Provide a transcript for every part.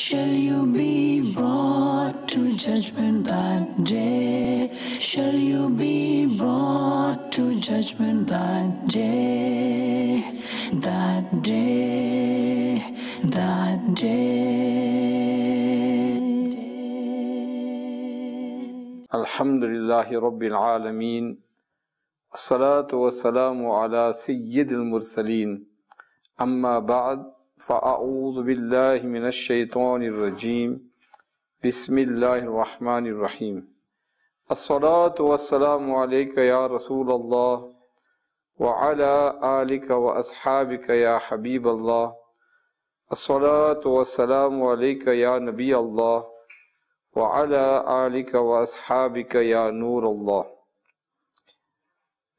Shall you be brought to judgment that day? Shall you be brought to judgment that day? That day, that day. Alhamdulillahi Rabbil Alameen. Salatu wa salamu ala Sayyidil Mursaleen. Amma ba'd. فأعوذ بالله من الشيطان الرجيم. بسم الله الرحمن الرحيم. الصلاة والسلام عليك يا رسول الله وعلى آلك وأصحابك يا حبيب الله. الصلاة والسلام عليك يا نبي الله وعلى آلك وأصحابك يا نور الله.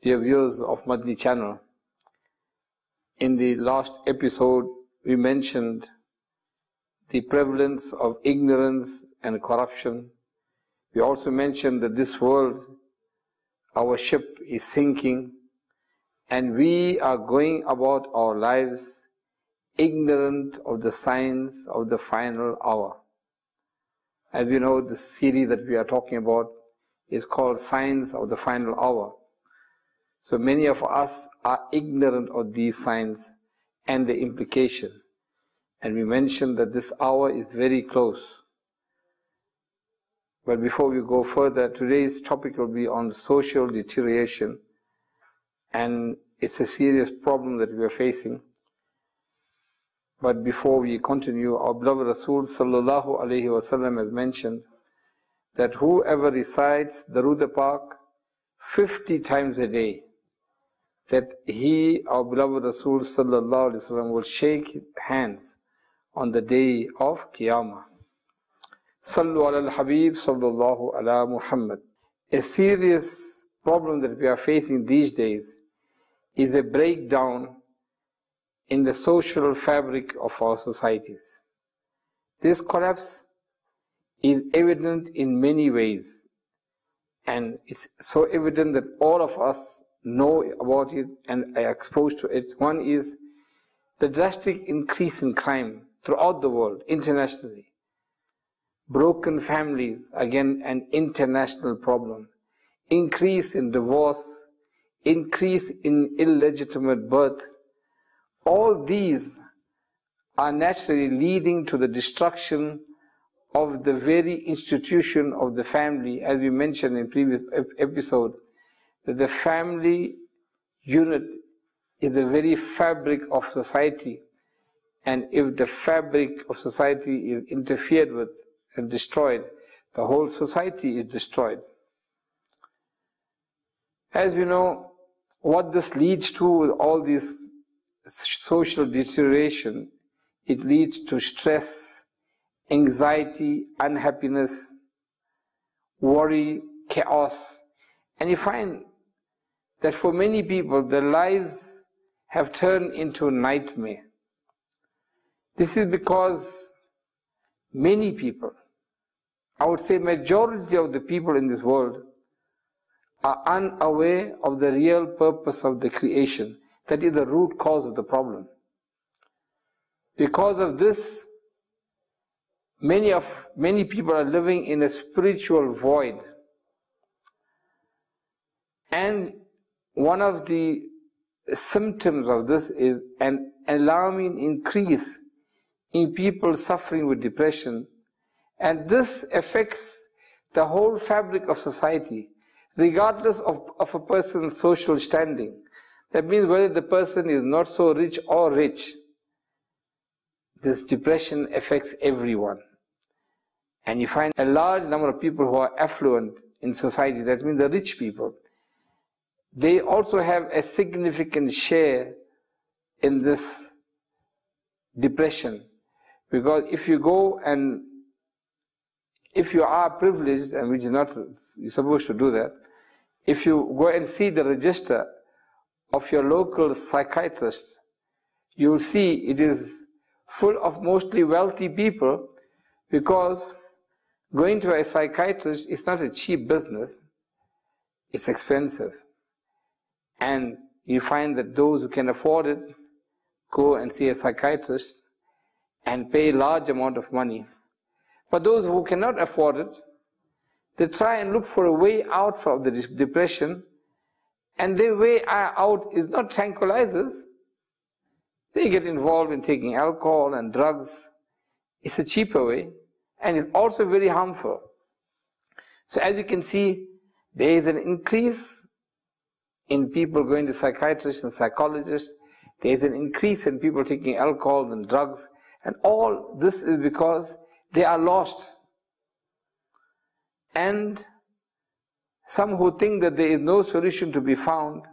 Dear viewers of Madni channel, in the last episode we mentioned the prevalence of ignorance and corruption. We also mentioned that this world, our ship is sinking and we are going about our lives ignorant of the signs of the final hour. As we know, the series that we are talking about is called Signs of the Final Hour. So many of us are ignorant of these signs and the implication. And we mentioned that this hour is very close. But before we go further, today's topic will be on social deterioration. And it's a serious problem that we are facing. But before we continue, our beloved Rasul sallallahu alayhi wasallam has mentioned that whoever recites Darud Pak 50 times a day, that he, our beloved Rasul sallallahu alayhi wasallam, will shake hands on the day of Qiyamah. Sallu ala al-Habib sallallahu ala Muhammad. A serious problem that we are facing these days is a breakdown in the social fabric of our societies. This collapse is evident in many ways and it's so evident that all of us know about it and are exposed to it. One is the drastic increase in crime throughout the world, internationally. Broken families, again an international problem. Increase in divorce, increase in illegitimate birth, all these are naturally leading to the destruction of the very institution of the family, as we mentioned in previous episode, that the family unit is the very fabric of society. And if the fabric of society is interfered with and destroyed, the whole society is destroyed. As we know, what this leads to with all this social deterioration, it leads to stress, anxiety, unhappiness, worry, chaos. And you find that for many people, their lives have turned into a nightmare. This is because many people, I would say majority of the people in this world, are unaware of the real purpose of the creation that is the root cause of the problem. Because of this, many of many people are living in a spiritual void. And one of the symptoms of this is an alarming increase in people suffering with depression. And this affects the whole fabric of society, regardless of, of a person's social standing. That means whether the person is not so rich or rich, this depression affects everyone. And you find a large number of people who are affluent in society, that means the rich people, they also have a significant share in this depression. Because if you go and if you are privileged, and which is not, you're supposed to do that, if you go and see the register of your local psychiatrist, you will see it is full of mostly wealthy people because going to a psychiatrist is not a cheap business, it's expensive. And you find that those who can afford it go and see a psychiatrist and pay large amount of money. But those who cannot afford it, they try and look for a way out of the depression, and their way out is not tranquilizers. They get involved in taking alcohol and drugs. It's a cheaper way, and it's also very harmful. So as you can see, there is an increase in people going to psychiatrists and psychologists. There is an increase in people taking alcohol and drugs. And all this is because they are lost. And some who think that there is no solution to be found,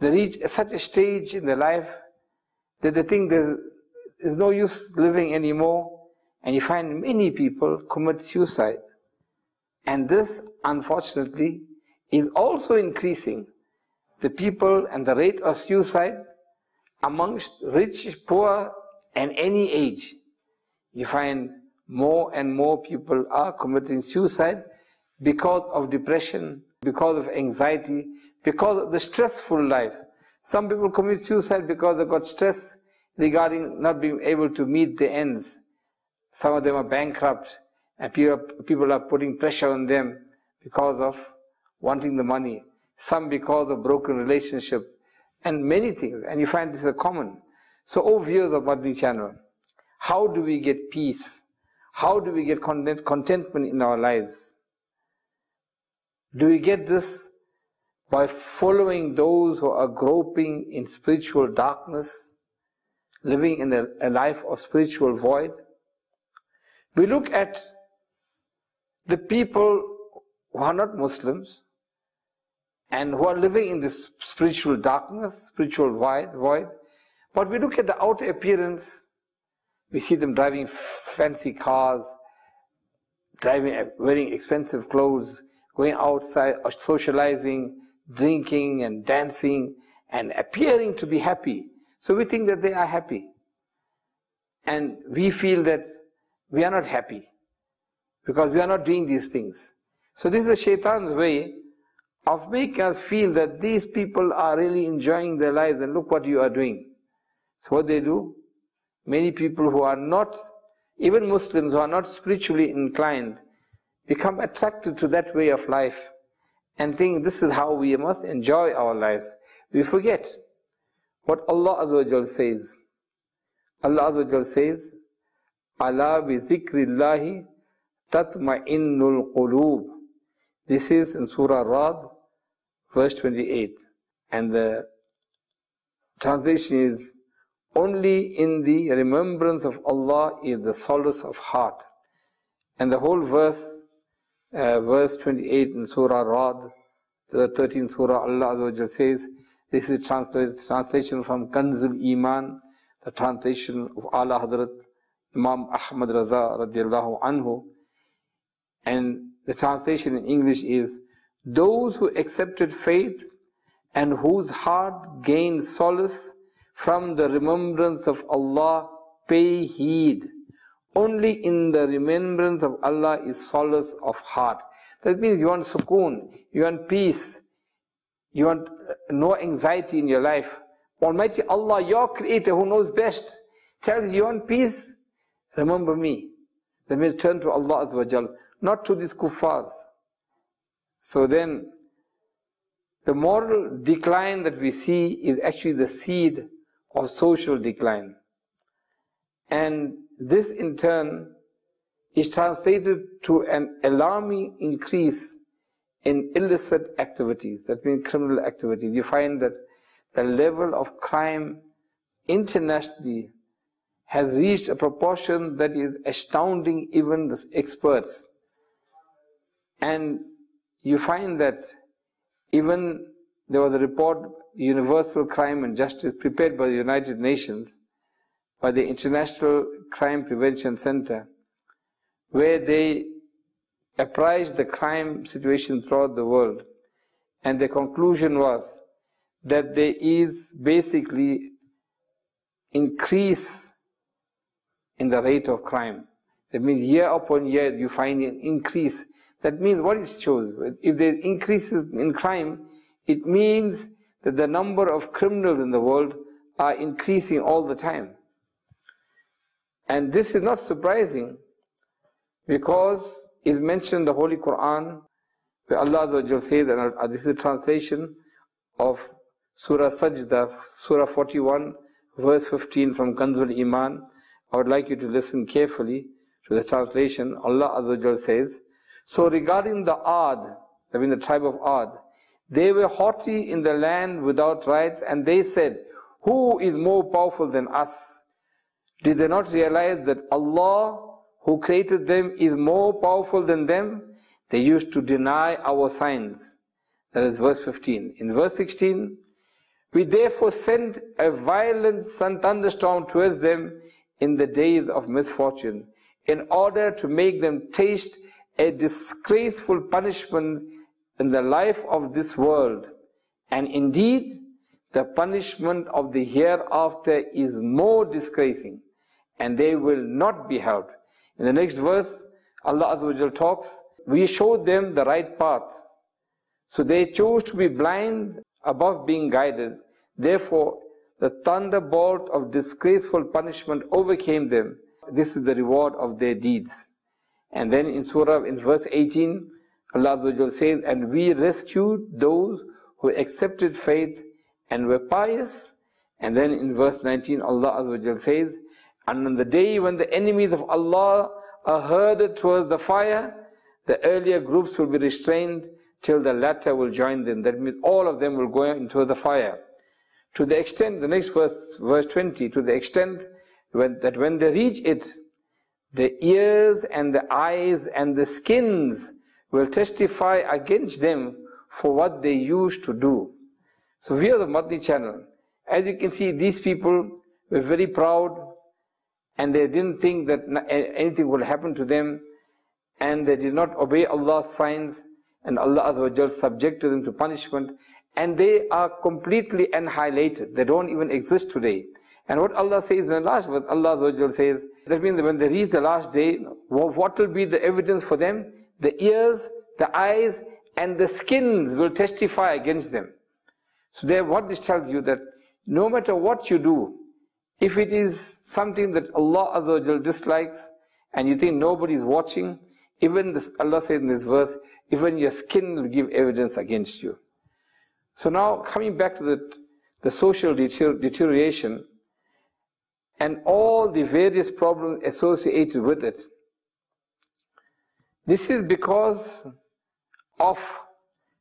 they reach such a stage in their life that they think there is no use living anymore. And you find many people commit suicide. And this, unfortunately, is also increasing the people and the rate of suicide amongst rich, poor, and any age. You find more and more people are committing suicide because of depression, because of anxiety, because of the stressful lives. Some people commit suicide because they got stress regarding not being able to meet the ends. Some of them are bankrupt and people are putting pressure on them because of wanting the money. Some because of broken relationship and many things. And you find this is common. So, oh viewers of Madani channel, how do we get peace? How do we get content, contentment in our lives? Do we get this by following those who are groping in spiritual darkness, living in a, a life of spiritual void? We look at the people who are not Muslims and who are living in this spiritual darkness, spiritual void. But we look at the outer appearance, we see them driving fancy cars, driving, wearing expensive clothes, going outside, uh, socializing, drinking and dancing and appearing to be happy. So we think that they are happy. And we feel that we are not happy because we are not doing these things. So this is the shaitan's way of making us feel that these people are really enjoying their lives and look what you are doing. So what they do? Many people who are not, even Muslims who are not spiritually inclined, become attracted to that way of life and think this is how we must enjoy our lives. We forget what Allah Azza says. Allah Azza says, Allah bi zikrillahi tatma'innul qulub. This is in Surah Rad, verse 28. And the translation is, only in the remembrance of Allah is the solace of heart. And the whole verse, uh, verse 28 in Surah Rad, the 13th Surah, Allah says, this is translation from Kanzul Iman, the translation of Ala Hazrat Imam Ahmad Raza radiallahu anhu. And the translation in English is, those who accepted faith and whose heart gained solace from the remembrance of Allah pay heed. Only in the remembrance of Allah is solace of heart. That means you want sukoon, you want peace, you want uh, no anxiety in your life. Almighty Allah, your creator who knows best, tells you, you want peace, remember me. That means turn to Allah Azza not to these kuffars. So then, the moral decline that we see is actually the seed of social decline. And this in turn is translated to an alarming increase in illicit activities, that means criminal activities. You find that the level of crime internationally has reached a proportion that is astounding even the experts. And you find that even there was a report Universal Crime and Justice prepared by the United Nations, by the International Crime Prevention Center, where they apprised the crime situation throughout the world. And the conclusion was that there is basically increase in the rate of crime. That means year upon year you find an increase. That means what it shows, if there increases in crime, it means that the number of criminals in the world are increasing all the time. And this is not surprising because it's mentioned in the Holy Quran where Allah says, and uh, this is a translation of Surah Sajda, Surah 41, verse 15 from Kanzul Iman. I would like you to listen carefully to the translation. Allah says, So regarding the Ad, I mean the tribe of Ad, they were haughty in the land without rights, and they said, Who is more powerful than us? Did they not realize that Allah, who created them, is more powerful than them? They used to deny our signs. That is verse 15. In verse 16, we therefore sent a violent sun thunderstorm towards them in the days of misfortune, in order to make them taste a disgraceful punishment in the life of this world. And indeed, the punishment of the hereafter is more disgracing, and they will not be helped. In the next verse, Allah Azza talks, we showed them the right path. So they chose to be blind above being guided. Therefore, the thunderbolt of disgraceful punishment overcame them. This is the reward of their deeds. And then in Surah, in verse 18, Allah says, And we rescued those who accepted faith and were pious. And then in verse 19, Allah says, And on the day when the enemies of Allah are herded towards the fire, the earlier groups will be restrained till the latter will join them. That means all of them will go into the fire. To the extent, the next verse, verse 20, to the extent when, that when they reach it, the ears and the eyes and the skins will testify against them for what they used to do. So we are the Madni channel. As you can see, these people were very proud and they didn't think that anything will happen to them and they did not obey Allah's signs and Allah Azza subjected them to punishment and they are completely annihilated. They don't even exist today. And what Allah says in the last verse, Allah says, that means that when they reach the last day, what will be the evidence for them? The ears, the eyes, and the skins will testify against them. So there, what this tells you that no matter what you do, if it is something that Allah Azza dislikes, and you think nobody is watching, even this, Allah says in this verse, even your skin will give evidence against you. So now coming back to the, the social deterioration and all the various problems associated with it. This is because of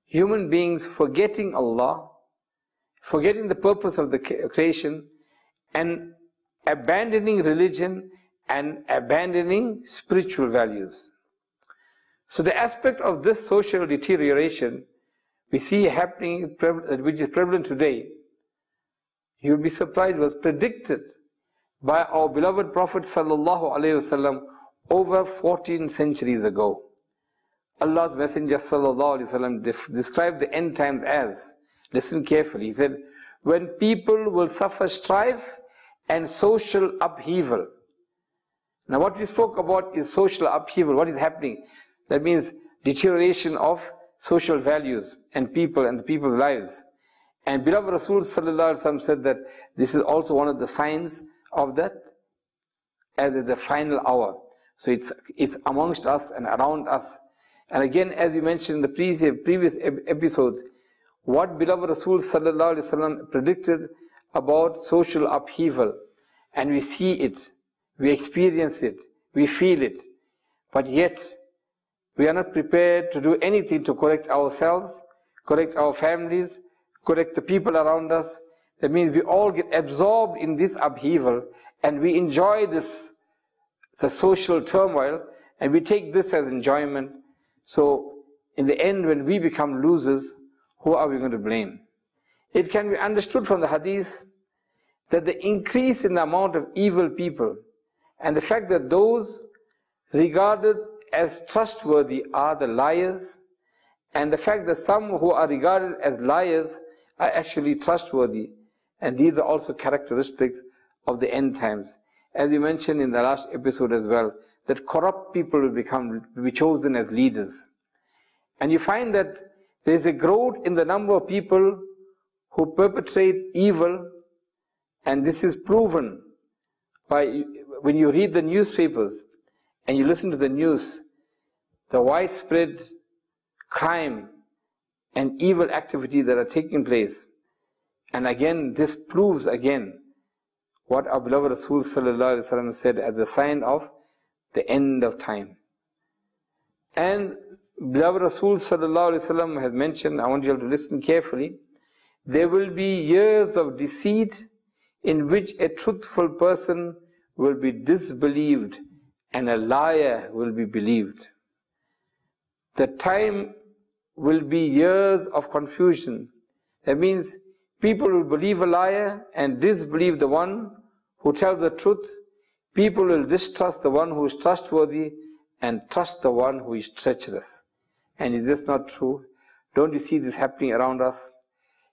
human beings forgetting Allah, forgetting the purpose of the creation, and abandoning religion and abandoning spiritual values. So the aspect of this social deterioration we see happening, which is prevalent today, you'll be surprised, was predicted by our beloved Prophet sallallahu over 14 centuries ago. Allah's Messenger sallallahu described the end times as, listen carefully, he said, when people will suffer strife and social upheaval. Now what we spoke about is social upheaval. What is happening? That means deterioration of social values and people and the people's lives. And beloved Rasul said that this is also one of the signs of that as the final hour. So it's, it's amongst us and around us. And again, as we mentioned in the previous, previous episodes, what beloved Rasul Sallallahu predicted about social upheaval, and we see it, we experience it, we feel it, but yet we are not prepared to do anything to correct ourselves, correct our families, correct the people around us. That means we all get absorbed in this upheaval and we enjoy this, the social turmoil, and we take this as enjoyment. So in the end, when we become losers, who are we going to blame? It can be understood from the hadith that the increase in the amount of evil people and the fact that those regarded as trustworthy are the liars, and the fact that some who are regarded as liars are actually trustworthy. And these are also characteristics of the end times. As we mentioned in the last episode as well, that corrupt people will become will be chosen as leaders. And you find that there is a growth in the number of people who perpetrate evil, and this is proven by when you read the newspapers and you listen to the news, the widespread crime and evil activity that are taking place. And again, this proves again what our beloved Rasul said as a sign of the end of time. And beloved Rasul has mentioned, I want you all to listen carefully, there will be years of deceit in which a truthful person will be disbelieved and a liar will be believed. The time will be years of confusion. That means people will believe a liar and disbelieve the one who tells the truth. People will distrust the one who is trustworthy and trust the one who is treacherous. And is this not true? Don't you see this happening around us?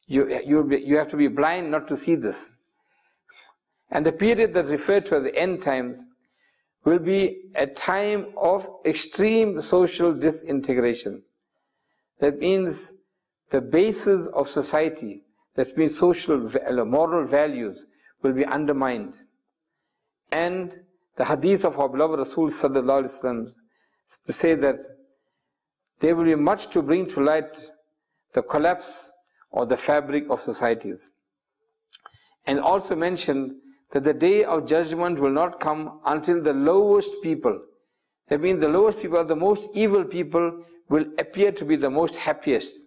You, you, you have to be blind not to see this. And the period that's referred to as the end times will be a time of extreme social disintegration. That means the basis of society, that means social, uh, moral values, will be undermined. And the hadith of our beloved Rasul sallallahu say that there will be much to bring to light the collapse or the fabric of societies. And also mention that the day of judgment will not come until the lowest people, that means the lowest people, the most evil people, will appear to be the most happiest.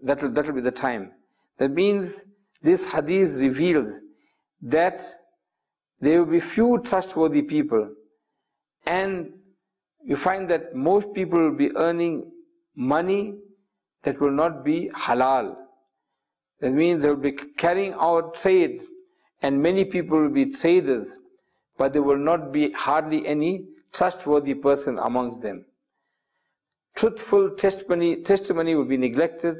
That will, that will be the time. That means this hadith reveals that there will be few trustworthy people and you find that most people will be earning money that will not be halal. That means they will be carrying out trade and many people will be traders, but there will not be hardly any trustworthy person amongst them. Truthful testimony, testimony will be neglected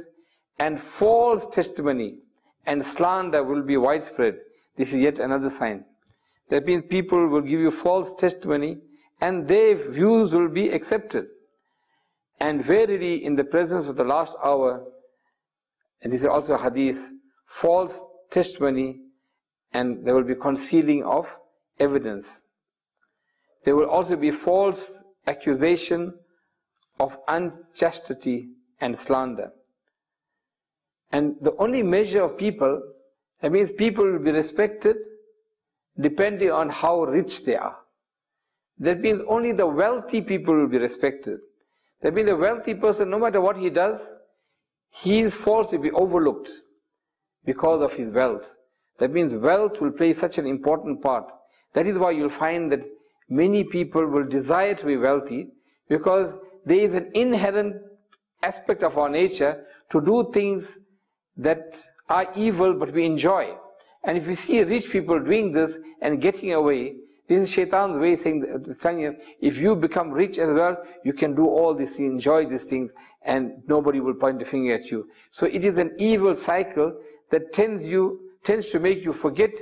and false testimony and slander will be widespread. This is yet another sign. That means people will give you false testimony and their views will be accepted. And verily in the presence of the last hour, and this is also a hadith, false testimony and there will be concealing of evidence. There will also be false accusation of unchastity and slander. And the only measure of people, that means people will be respected depending on how rich they are. That means only the wealthy people will be respected. That means the wealthy person, no matter what he does, his faults will be overlooked because of his wealth. That means wealth will play such an important part. That is why you'll find that many people will desire to be wealthy because there is an inherent aspect of our nature to do things that are evil but we enjoy. And if you see rich people doing this and getting away, this is shaitan's way saying, if you become rich as well, you can do all this, enjoy these things, and nobody will point the finger at you. So it is an evil cycle that tends you tends to make you forget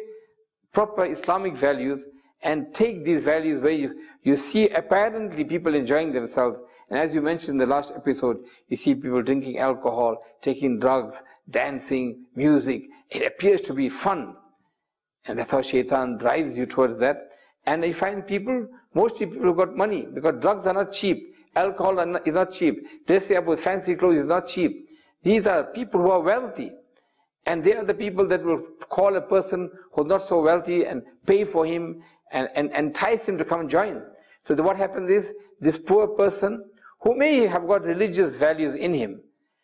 proper Islamic values and take these values where you, you see apparently people enjoying themselves. And as you mentioned in the last episode, you see people drinking alcohol, taking drugs, dancing, music. It appears to be fun. And that's how shaitan drives you towards that. And you find people, most people who got money, because drugs are not cheap. Alcohol is not cheap. Dressing up with fancy clothes is not cheap. These are people who are wealthy. And they are the people that will call a person who's not so wealthy and pay for him and, and, entice him to come and join. So what happens is, this poor person, who may have got religious values in him,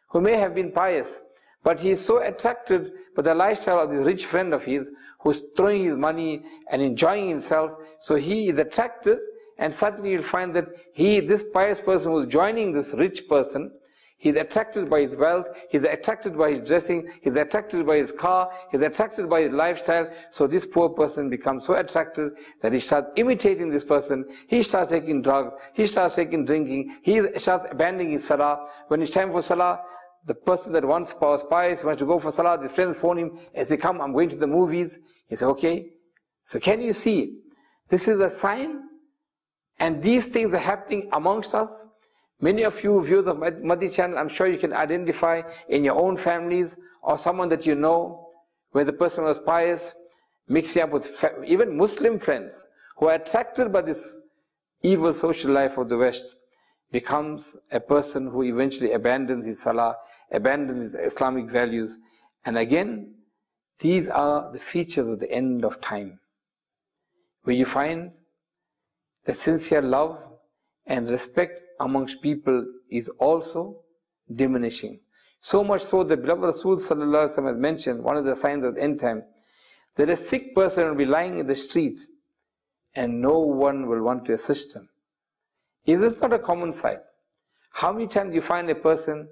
who may have been pious, but he is so attracted by the lifestyle of this rich friend of his, who's throwing his money and enjoying himself, so he is attracted, and suddenly you'll find that he, this pious person who's joining this rich person, He's attracted by his wealth, he's attracted by his dressing, he's attracted by his car, he's attracted by his lifestyle. So this poor person becomes so attracted that he starts imitating this person. He starts taking drugs, he starts taking drinking, he starts abandoning his salah. When it's time for salah, the person that wants was pious wants to go for salah, his friends phone him as they come, I'm going to the movies. He says, okay. So can you see? This is a sign and these things are happening amongst us. Many of you view the Madani channel, I'm sure you can identify in your own families or someone that you know where the person was pious, mixing up with even Muslim friends who are attracted by this evil social life of the West becomes a person who eventually abandons his salah, abandons his Islamic values. And again, these are the features of the end of time, where you find the sincere love and respect amongst people is also diminishing. So much so that beloved Rasul has mentioned, one of the signs of the end time, that a sick person will be lying in the street and no one will want to assist him. Is this not a common sight? How many times you find a person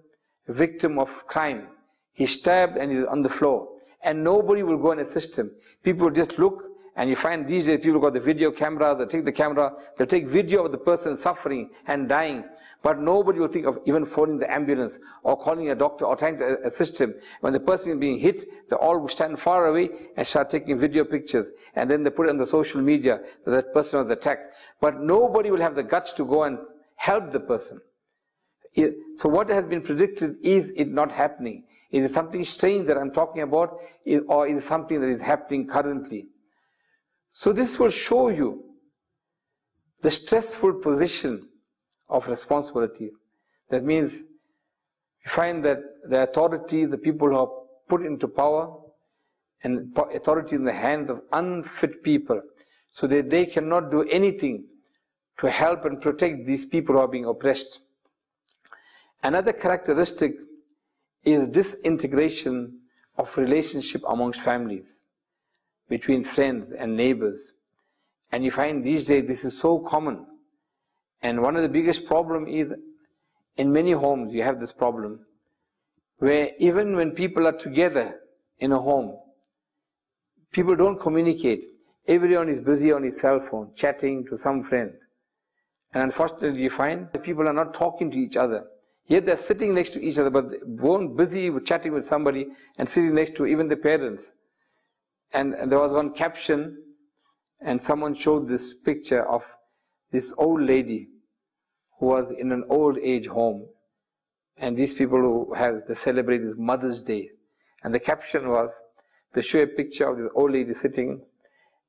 victim of crime? He's stabbed and he's on the floor and nobody will go and assist him. People just look and you find these days people got the video camera, they take the camera, they'll take video of the person suffering and dying. But nobody will think of even phoning the ambulance or calling a doctor or trying to assist him. When the person is being hit, they all will stand far away and start taking video pictures. And then they put it on the social media that that person was attacked. But nobody will have the guts to go and help the person. So what has been predicted is it not happening? Is it something strange that I'm talking about or is it something that is happening currently? So this will show you the stressful position of responsibility. That means we find that the authority, the people who are put into power, and authority in the hands of unfit people, so that they cannot do anything to help and protect these people who are being oppressed. Another characteristic is disintegration of relationship amongst families between friends and neighbors. And you find these days this is so common. And one of the biggest problem is in many homes you have this problem where even when people are together in a home, people don't communicate. Everyone is busy on his cell phone, chatting to some friend. And unfortunately, you find that people are not talking to each other. Yet they're sitting next to each other, but won't busy with chatting with somebody and sitting next to even the parents. And, and there was one caption, and someone showed this picture of this old lady was in an old age home. And these people who had they celebrate this Mother's Day. And the caption was, they show a picture of this old lady sitting,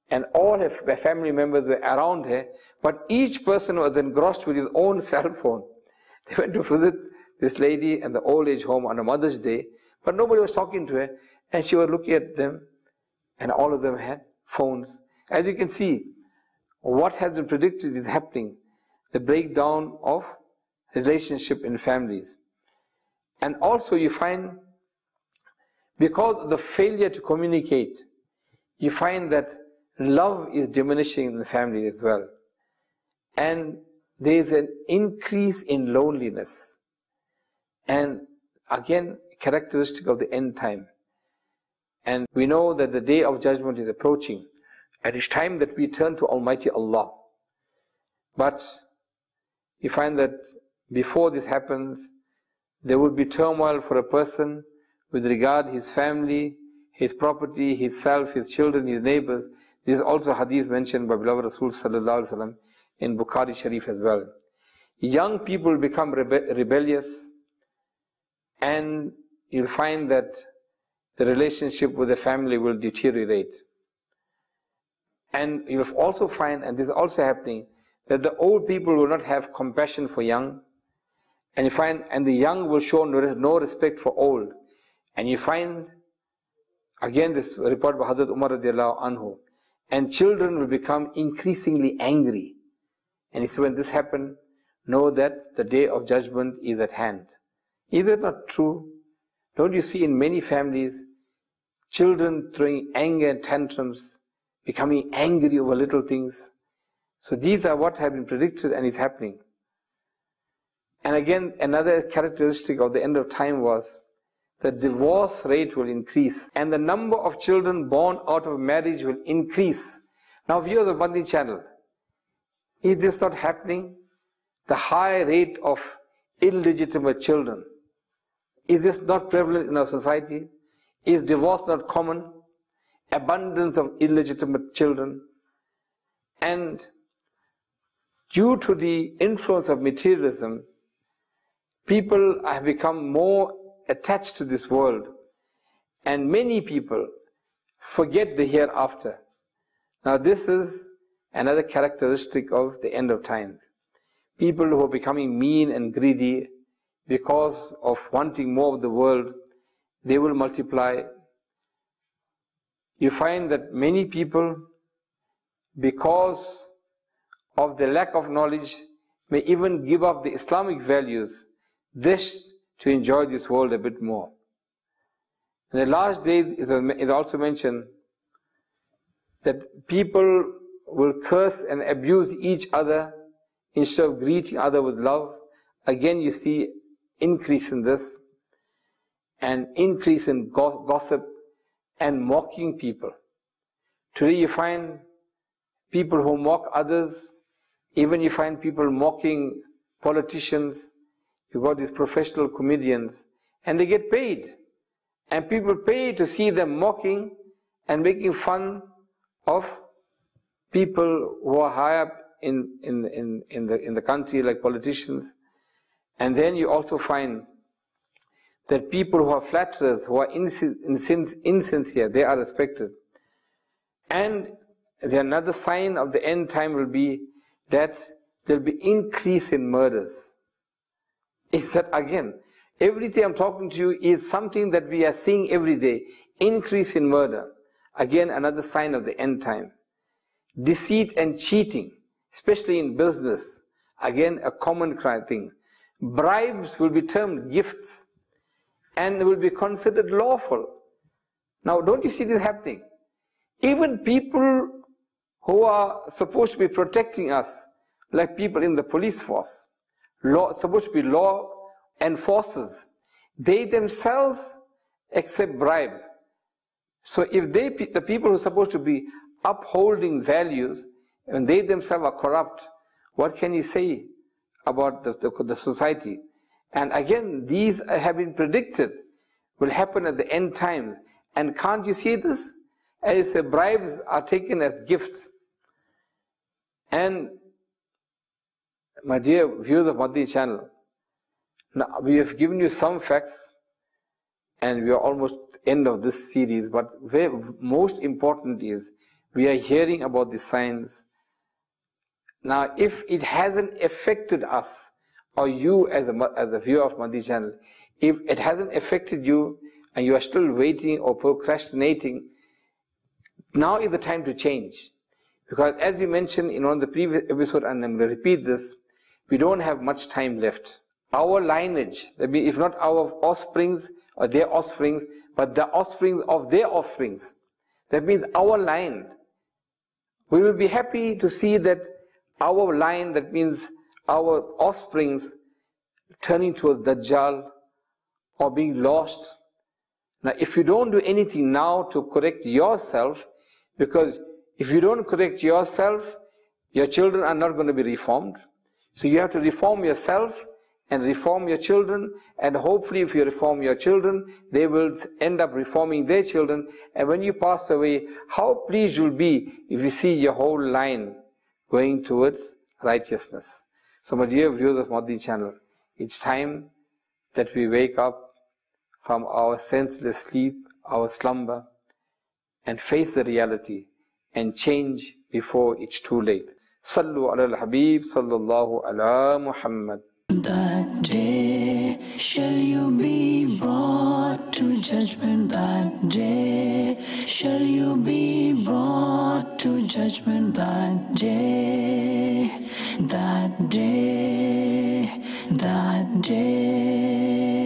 and all her family members were around her, but each person was engrossed with his own cell phone. They went to visit this lady and the old age home on a Mother's Day, but nobody was talking to her, and she was looking at them, and all of them had phones. As you can see, what has been predicted is happening. The breakdown of relationship in families. And also you find, because of the failure to communicate, you find that love is diminishing in the family as well. And there is an increase in loneliness. And again, characteristic of the end time. And we know that the day of judgment is approaching. And it's time that we turn to Almighty Allah. But you find that before this happens, there will be turmoil for a person with regard his family, his property, his self, his children, his neighbors. This is also hadith mentioned by beloved Rasul sallallahu in Bukhari Sharif as well. Young people become rebe rebellious and you'll find that the relationship with the family will deteriorate. And you'll also find, and this is also happening, that the old people will not have compassion for young. And you find, and the young will show no respect for old. And you find, again, this report by Hazrat Umar radiallahu anhu, and children will become increasingly angry. And he said, when this happens, know that the day of judgment is at hand. Is it not true? Don't you see in many families, children throwing anger and tantrums, becoming angry over little things? So these are what have been predicted and is happening. And again, another characteristic of the end of time was the divorce rate will increase and the number of children born out of marriage will increase. Now viewers of Madani channel, is this not happening? The high rate of illegitimate children is this not prevalent in our society? Is divorce not common? Abundance of illegitimate children. And due to the influence of materialism, people have become more attached to this world. And many people forget the hereafter. Now this is another characteristic of the end of times. People who are becoming mean and greedy because of wanting more of the world, they will multiply. You find that many people, because of the lack of knowledge, may even give up the Islamic values just to enjoy this world a bit more. And the last day is also mentioned that people will curse and abuse each other instead of greeting other with love. Again, you see increase in this and increase in gossip and mocking people. Today you find people who mock others, even you find people mocking politicians, you got these professional comedians, and they get paid. And people pay to see them mocking and making fun of people who are high up in, in, in, in, the, in the country, like politicians. And then you also find that people who are flatterers, who are insincere, they are respected. And the another sign of the end time will be that there will be increase in murders. Is that again, everything I'm talking to you is something that we are seeing every day. Increase in murder. Again, another sign of the end time. Deceit and cheating, especially in business. Again, a common thing. Bribes will be termed gifts and will be considered lawful. Now, don't you see this happening? Even people who are supposed to be protecting us, like people in the police force, law, supposed to be law enforcers, they themselves accept bribe. So if they, the people who are supposed to be upholding values, and they themselves are corrupt, what can you say about the, the, the society? And again, these have been predicted will happen at the end time. And can't you see this? As bribes are taken as gifts. And my dear viewers of Madani channel, now we have given you some facts and we are almost end of this series, but very, most important is we are hearing about the signs. Now, if it hasn't affected us, or you as a, as a viewer of Madani channel, if it hasn't affected you and you are still waiting or procrastinating, now is the time to change. Because as we mentioned in one of the previous episode, and I'm going to repeat this, we don't have much time left. Our lineage, that means if not our offsprings or their offsprings, but the offsprings of their offsprings, that means our line. We will be happy to see that our line, that means our offsprings, turning towards Dajjal or being lost. Now, if you don't do anything now to correct yourself, because if you don't correct yourself, your children are not going to be reformed. So you have to reform yourself and reform your children and hopefully if you reform your children, they will end up reforming their children and when you pass away, how pleased you'll be if you see your whole line going towards righteousness. So my dear viewers of Madani channel, it's time that we wake up from our senseless sleep, our slumber, and face the reality and change before it's too late. Sallu ala al-Habib, sallallahu ala Muhammad. That day shall you be brought to judgment that day shall you be brought to judgment that day that day that day